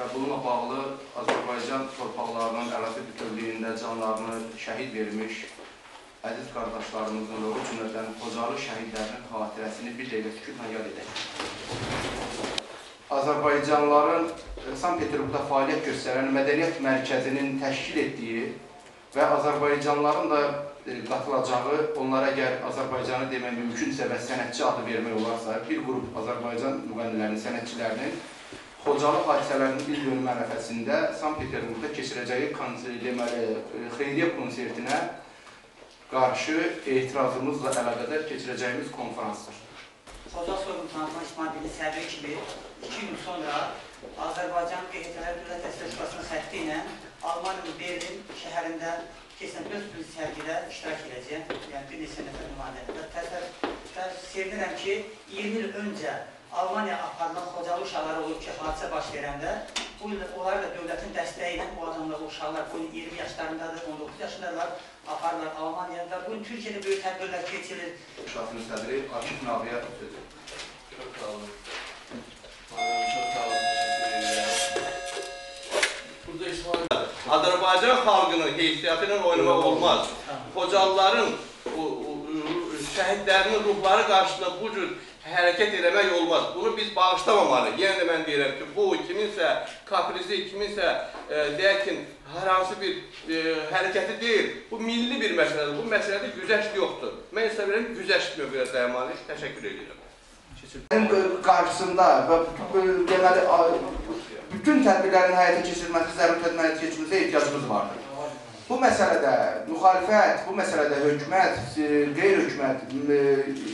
və bununla bağlı Azərbaycan torpaqlarının ərazi bütövlüyündə canlarını şəhid vermiş əziz qardaşlarımızın və o cümlədən Xocalı şəhidlərinin xatirəsini bir dəqiqə sükutla yad edək. Azərbaycanlıların e, Sankt-Peterburqda fəaliyyət göstərən mədəniyyət mərkəzinin təşkil etdiyi və Azərbaycanlıların da e, qatılacağı, onlara əgər Azərbaycanı demək mümkünsə və sənətçi adı vermək olarsa, bir qrup Azərbaycan müğənnilərinin, sənətçilərinin Xocalı hadisələrinin il dönümü ərəfəsində Sankt-Peterburqda keçirəcəyi deməli, e, xeyriyyə konsertinə qarşı etirazımızla əlaqədar keçirəcəyimiz konferansdır. Xoca soyğun tanıtılan İsmail Dili sədri kimi iki gün sonra Azərbaycan QHTlər Dövlət Təsərrüfatının xətti ilə Almaniyanın Berlin şəhərində keçən öz bir sərgidə iştirak edəcək. Yəni bir neçə nəfər nümayəndə. Təsəvvür və sevinirəm ki, 20 il öncə Almaniya aparılan Xocalı uşaqları olub ki, hadisə baş verəndə bu il onlar da dövlətin dəstəyi ilə bu adamlar, o uşaqlar bu il 20 yaşlarındadır, 19 yaşındadılar, aparırlar Almaniyaya və bu gün Türkiyədə böyük tədbirlər keçirilir. Şahsının sədri Akif Nabiyə sözü. Çok sağ olun. Çok sağ olun. Burada İsmail Azərbaycan xalqının heysiyyatı ilə oynamaq olmaz. Xocalıların şəhidlərinin ruhları qarşısında bu cür hərəkət eləmək olmaz. Bunu biz bağışlamamalıyıq. Də mən deyirəm ki, bu kiminsə kaprizi, kiminsə e, deyək ki, hər hansı bir e, hərəkəti deyil. Bu milli bir məsələdir. Bu məsələdə güzəşt yoxdur. Mən isə bilirəm, güzəşt mövqeyə dayanmalıyıq. Təşəkkür edirəm. Sənin qarşısında və deməli bütün tədbirlərin həyata keçirilməsi, zəruri tədbirin həyata keçirilməsinə ehtiyacımız vardır. Bu məsələdə müxalifət, bu məsələdə hökumət, e, qeyri-hökumət, e,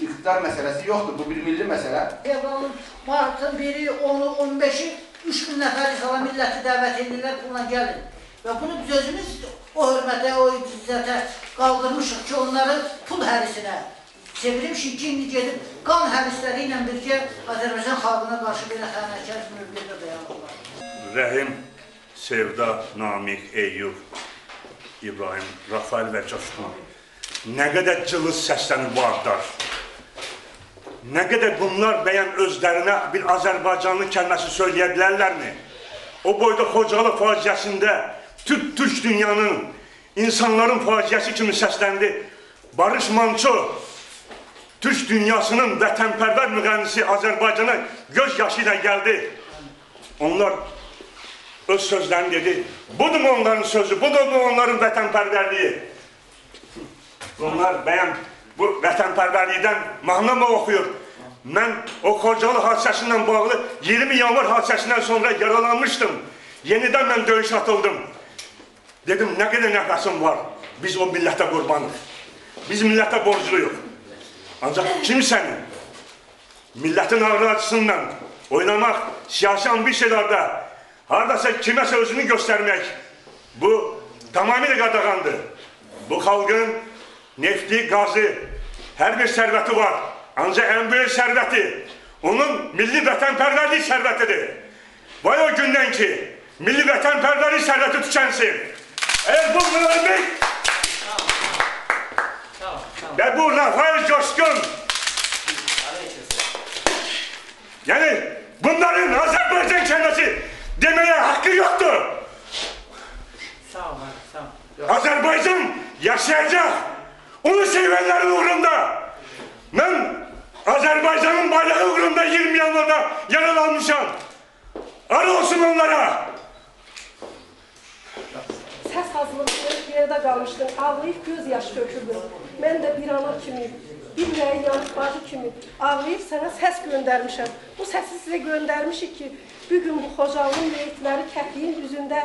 iqtidar məsələsi yoxdur. Bu bir milli məsələ. Fevralın, martın biri, 10-u, 15-i 3000 nəfər insana milləti dəvət edirlər, buna gəlin. Və bunu biz özümüz o hörmətə, o izzətə qaldırmışıq ki, onları pul hərisinə çevirmişik ki, indi gedib qan hərisləri ilə birgə Azərbaycan xalqına qarşı belə xəyanətkar mövqedə dayanırlar. Rəhim, Sevda, Namiq, Eyyub, İbrahim, Rafael və Coşqun. Nə qədər cılız səslənir bu adlar. Nə qədər bunlar bəyən özlərinə bir Azərbaycanlı kəlməsi söyləyə bilərlərmi? O boyda Xocalı faciəsində Türk, Türk dünyanın, insanların faciəsi kimi səsləndi. Barış Manço, Türk dünyasının vətənpərvər müğənnisi Azərbaycana göz yaşı ilə gəldi. Onlar öz sözlərini dedi. Budur mu onların sözü, budur mu onların vətənpərvərliyi? Onlar bəyəm bu vətənpərvərlikdən mahnı mı oxuyur? Mən o Xocalı hadisəsindən bağlı 20 yanvar hadisəsindən sonra yaralanmışdım. Yenidən mən döyüş atıldım. Dedim, nə qədər nəfəsim var? Biz o millətə qurbanıq. Biz millətə borcluyuq. Ancaq kimsənin millətin ağrı acısından oynamaq, siyasi ambisiyalarda haradasa kiməsə özünü göstərmək bu tamamilə qadağandır. Bu xalqın nefti, qazı, hər bir sərvəti var. Ancaq ən böyük sərvəti onun milli vətənpərvərlik sərvətidir. Vay o gündən ki, milli vətənpərvərlik sərvəti tükənsin. Əgər bu müəllik və bu Rafael Coşkun Yəni bunların Azərbaycan kəlməsi yaşayacaq. Onu sevənlərin uğrunda. Mən Azərbaycanın bayrağı uğrunda 20 yanvarda yaralanmışam. Arı olsun onlara. Səs hazırlığı yerdə qalmışdım, ağlayıb göz yaşı tökürdüm. Mən də bir ana kimi, bir ürəyi yanıq bacı kimi ağlayıb sənə səs göndərmişəm. Bu səsi sizə göndərmişik ki, bu gün bu Xocalının meyitləri kətliyin üzündə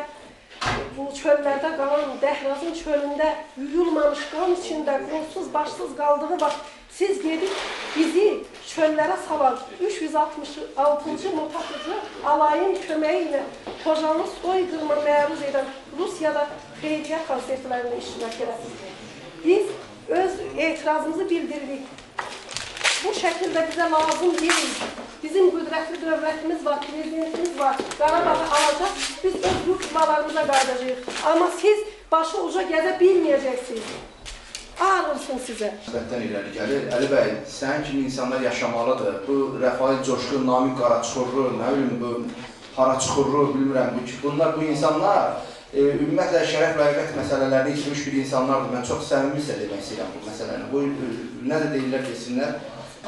bu çöllərdə qalan Dəhrazın çölündə yuyulmamış qan içində qolsuz başsız qaldığı vaxt siz gedib bizi çöllərə salan 366-cı motatıcı alayın köməyi ilə Xocanı soyqırma məruz edən Rusiyada xeyriyyə konsertlərində iştirak edəsiniz. Biz öz etirazımızı bildiririk. Bu şəkildə bizə lazım deyil. Bizim qüdrətli dövlətimiz var, prezidentimiz var. Qarabağı alacaq, biz öz yurt yuvalarımıza qayıdacağıq. Amma siz başı uca gəzə bilməyəcəksiniz. Ağır olsun sizə. Nisbətdən irəli gəlir. Əli bəy, sənin kimi insanlar yaşamalıdır. Bu Rəfail Coşqun, Namiq Qaraçuxurlu, nə bilim bu Haraçuxurlu, bilmirəm bu ki, bunlar bu insanlar e, ümumiyyətlə şərəf və həqiqət məsələlərini itirmiş bir insanlardır. Mən çox səmimi sizə demək istəyirəm bu məsələni. Bu e, nə də deyirlər desinlər.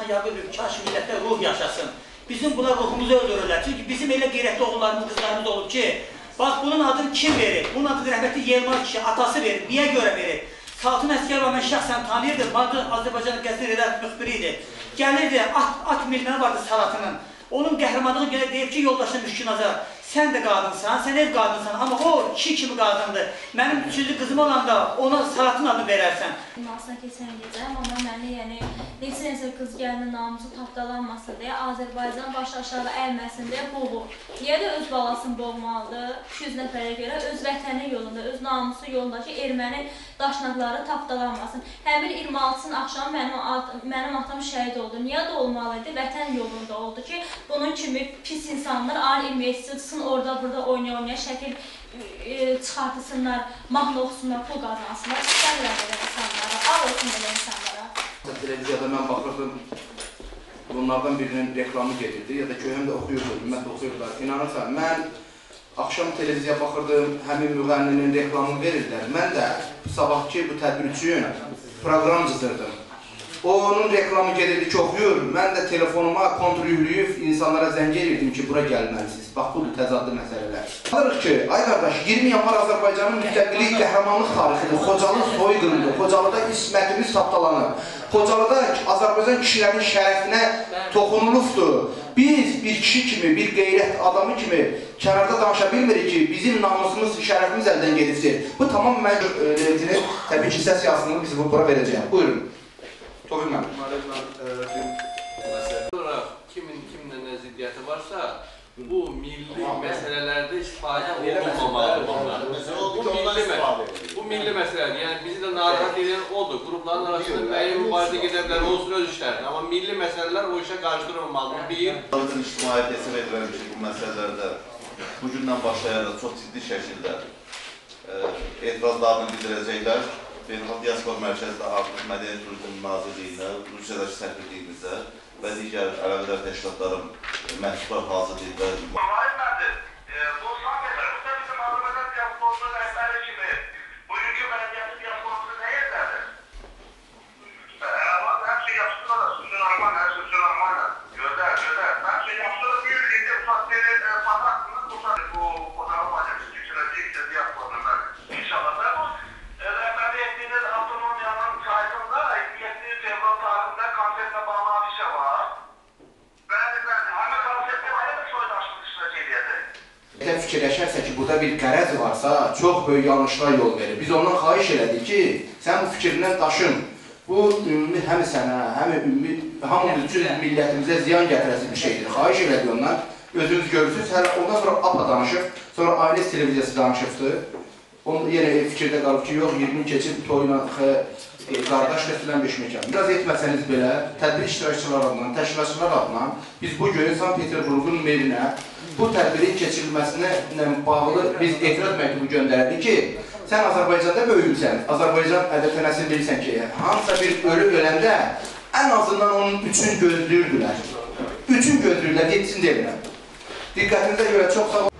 Yaqub kaş millətdə ruh yaşasın. Bizim buna ruhumuzu öldürürlər. Çünki bizim elə qeyrətli oğullarımız, qızlarımız olub ki, bax bunun adını kim verir? Bunun adını rəhmətli Yelmaz kişi atası verir. Niyə görə verir? Saltın Əsgərova mən şəxsən tanıyırdım. Adı Azərbaycan qəzeti redakt müxbiri idi. Gəlirdi, at, at milməni vardı Salatının. Onun qəhrəmanlığı gəlir deyib ki, yoldaşım Müşkin Azar, sən də qadınsan, sən ev qadınsan, amma o kişi kimi qadındır. Mənim üçüncü qızım olanda ona Salatın adını verərsən. Nasıl keçən gecə amma məni, yəni neçə-neçə qız gəlinin namusu tapdalanmasın deyə Azərbaycan baş aşağı əyməsin deyə boğur. Niyə də öz balasını boğmalıdır? 200 nəfərə görə öz vətəni yolunda, öz namusu yolunda ki, erməni daşnaqları tapdalanmasın. Həmin 26-sının axşamı mənim ad- mənim atam şəhid oldu. Niyə də olmalıydı? Vətən yolunda oldu ki, bunun kimi pis insanlar ali investisiyon orada burada oynaya-oynaya şəkil e, çıxartsınlar, mahnı oxusunlar, pul qazansınlar. İstəmirlər belə insanlara, ağ olsun belə insanlara. Televiziyada mən baxırdım, bunlardan birinin reklamı gedirdi ya da köyüm də oxuyurdu, ümumiyyətlə oxuyurdular. İnanırsan, mən axşam televiziya baxırdım, həmin müğənninin reklamını verirdilər. Mən də sabahki bu tədbir üçün proqram cızırdım. Onun reklamı gedirdi ki, oxuyur. Mən də telefonuma kontrol yükləyib insanlara zəng edirdim ki, bura gəlməlisiniz. Bax, budur təzadlı məsələlər. Alırıq ki, ay qardaş, 20 yanvar Azərbaycanın müstəqillik, qəhrəmanlıq tarixidir. Xocalı soyqırıldı. Xocalıda ismətimiz tapdalanır. Xocalıda Azərbaycan kişilərinin şərəfinə toxunulubdur. Biz bir kişi kimi, bir qeyrət adamı kimi kənarda danışa bilmirik ki, bizim namusumuz, şərəfimiz əldən gedilsin. Bu tamam mən e, təbii ki, səs yazısını biz bu bura verəcəyəm. Buyurun. Müəllimlə e, bir məsələ olaraq kimin kimlə nə ziddiyyəti varsa, bu milli məsələlərdə istifadə olunmamalıdır bunlar. Bu milli, bu milli məsələdir. Yəni bizi də narahat edən odur. Qrupların arasında müəyyən mübarizə gedə bilər, olsun öz işlərini. Amma milli məsələlər o işə qarışdırılmamalıdır. Bir, Azərbaycan ictimaiyyət hesab ki, bu məsələlərdə bu gündən başlayaraq çox ciddi şəkildə e, etirazlarını bildirəcəklər. Beynəlxalq Diaspor Mərkəzində Artıq Mədəniyyət Turizm Nazirliyinə, Rusiyadakı səfirliyimizə və digər əlaqədar təşkilatların məhdudlar hazırlayıb və burada bir qərəz varsa, çox böyük yanlışlar yol verir. Biz ondan xahiş elədik ki, sən bu fikrindən daşın. Bu ümumi həm sənə, həm ümumi hamımız üçün millətimizə ziyan gətirəsi bir şeydir. Xahiş elədik ondan. Özünüz görürsünüz. Hələ ondan sonra APA danışıb, sonra Ailə televiziyası danışıbdı. Onun yenə fikirdə qalıb ki, yox 20 il keçib toyla qardaş gətirilən beş məkan. Biraz etməsəniz belə, tədbir iştirakçıları adına, təşkilatçılar adına biz bu gün Sankt Peterburqun merinə bu tədbirin keçirilməsinə bağlı biz etiraz məktubu göndərdik ki, sən Azərbaycanda böyümüsən, Azərbaycan ədəbtənəsini bilirsən ki, hansısa bir ölü öləndə ən azından onun üçün gözləyirdilər. Üçün gözləyirdilər, yetsin demirəm. Diqqətinizə görə çox sağ olun.